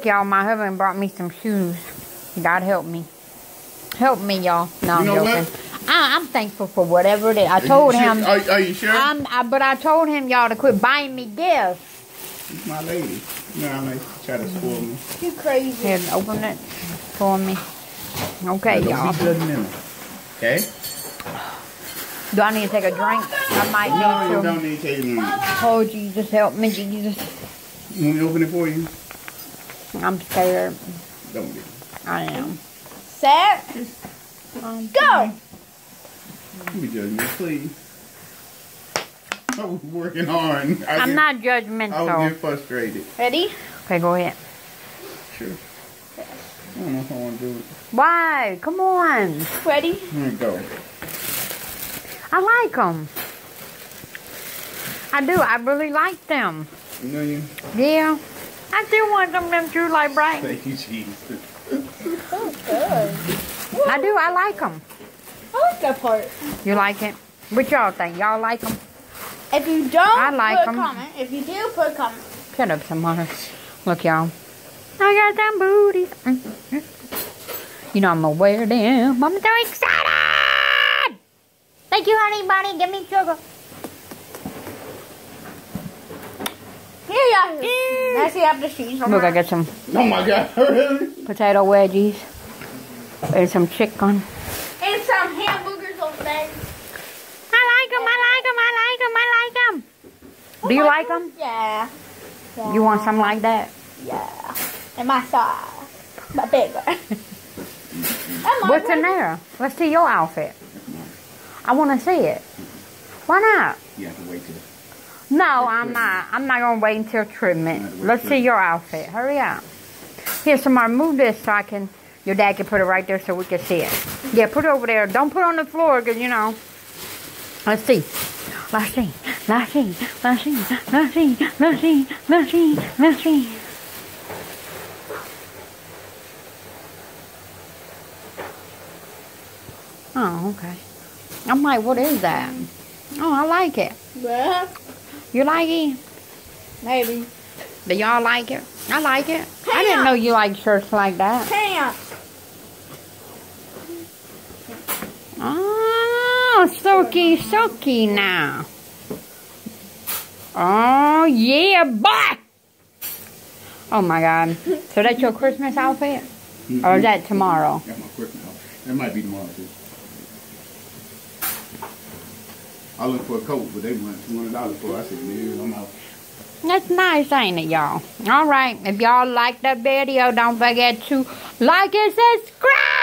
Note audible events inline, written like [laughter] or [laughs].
Look, y'all, my husband brought me some shoes. God help me. Help me, y'all. No, You I'm joking. what? I, I'm thankful for whatever it is. I Are you told sure- him, Are, are you sure? I'm, I, but I told him, y'all, to quit buying me gifts. She's my lady. You know, I like try to spoil me. You crazy. Here, open it for me. Okay, Don't y'all. be judgmental. Okay? Do I need to take a drink? I might No, you need to. don't need to take it. on. Oh, Jesus, help me, Jesus. You want me to open it for you? I'm scared. Don't be. I am. Set. Um, Go. Don't be judging me, please. I was working hard. I I'm get- not I was judgmental. getting frustrated. Ready? Okay, go ahead. Sure. I don't know if I want to do it. Why? Come on. Ready? Here we go. I like them. I do. I really like them. You know you? Yeah. I still want them them true like bright. Thank you, Jesus. Oh, good. I do. I like them. I like that part. You like it? What y'all think? Y'all like them? If you don't, I like them. a comment. If you do, put a comment. Shut up, somebody. Look, y'all. I got them booties. Mm, mm. You know I'm gonna wear them. I'm so excited. Thank you, honey bunny. Give me sugar. Here, y'all. Now see after shoes. Look, I got some Oh my God. [laughs] Really? potato wedgies and some chicken. And some hamburgers over there. I like them. I like them. I like them. I like them. Do you like them? Yeah. yeah. You want something like that? Yeah. And my size. But bigger. [laughs] What's in there? Let's see your outfit. I want to see it. Why not? You have to wait till. No, I'm not. I'm not gonna wait until treatment. Let's see your outfit. Hurry up. Here, somebody move this so I can. Your dad can put it right there so we can see it. Yeah, put it over there. Don't put it on the floor, cause you know. Let's see. Let's see. Let's see. Let's see. Let's see. Let's see. Let's see. Let's see. Oh, okay. I'm like, what is that? Oh, I like it. You like it? Maybe. Do y'all like it? I like it. I didn't know you like shirts like that. Pants. Oh, silky, silky now. Oh, yeah, boy. Oh, my God. So that's your Christmas outfit? Or is mm-hmm. that tomorrow? Got my Christmas outfit. That might be tomorrow too. I looked for a coat, but they hundred dollars for. it. I said, "Man, I'm out." That's nice, ain't it, y'all? All right. If y'all like the video, don't forget to like and subscribe.